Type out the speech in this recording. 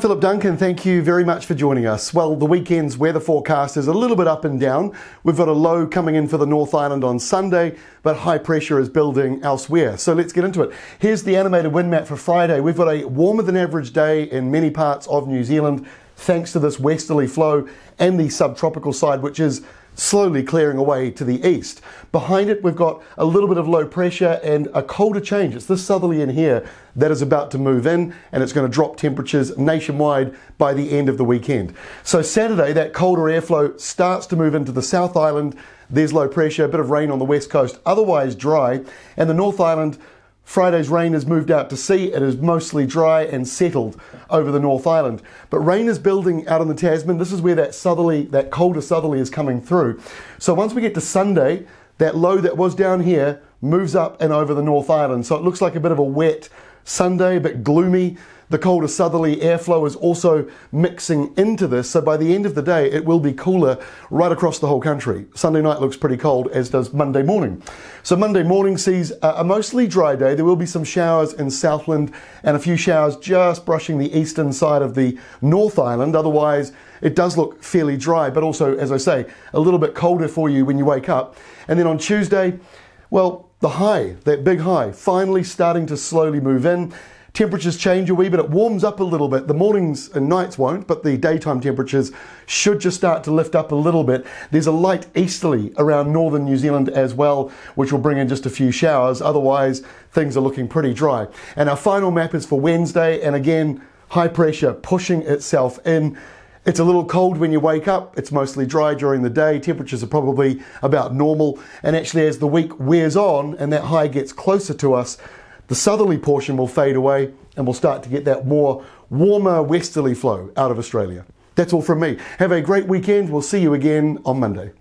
Philip Duncan, thank you very much for joining us. Well, the weekend's weather forecast is a little bit up and down. We've got a low coming in for the North Island on Sunday, but high pressure is building elsewhere. So let's get into it. Here's the animated wind map for Friday. We've got a warmer than average day in many parts of New Zealand thanks to this westerly flow and the subtropical side, which is slowly clearing away to the east. Behind it, we've got a little bit of low pressure and a colder change. It's this southerly in here that is about to move in and it's going to drop temperatures nationwide by the end of the weekend. So, Saturday, that colder airflow starts to move into the South Island. There's low pressure, a bit of rain on the west coast, otherwise dry, and the North Island Friday's rain has moved out to sea. It is mostly dry and settled over the North Island. But rain is building out on the Tasman. This is where that southerly, that colder southerly is coming through. So once we get to Sunday, that low that was down here moves up and over the North Island. So it looks like a bit of a wet Sunday, a bit gloomy. The colder southerly airflow is also mixing into this, so by the end of the day, it will be cooler right across the whole country. Sunday night looks pretty cold, as does Monday morning. So Monday morning sees a mostly dry day. There will be some showers in Southland and a few showers just brushing the eastern side of the North Island. Otherwise, it does look fairly dry, but also, as I say, a little bit colder for you when you wake up. And then on Tuesday, well, the high, that big high, finally starting to slowly move in. Temperatures change a wee bit, it warms up a little bit. The mornings and nights won't, but the daytime temperatures should just start to lift up a little bit. There's a light easterly around northern New Zealand as well, which will bring in just a few showers. Otherwise, things are looking pretty dry. And our final map is for Wednesday, and again, high pressure pushing itself in. It's a little cold when you wake up. It's mostly dry during the day. Temperatures are probably about normal. And actually, as the week wears on and that high gets closer to us, the southerly portion will fade away and we'll start to get that more warmer westerly flow out of Australia. That's all from me. Have a great weekend. We'll see you again on Monday.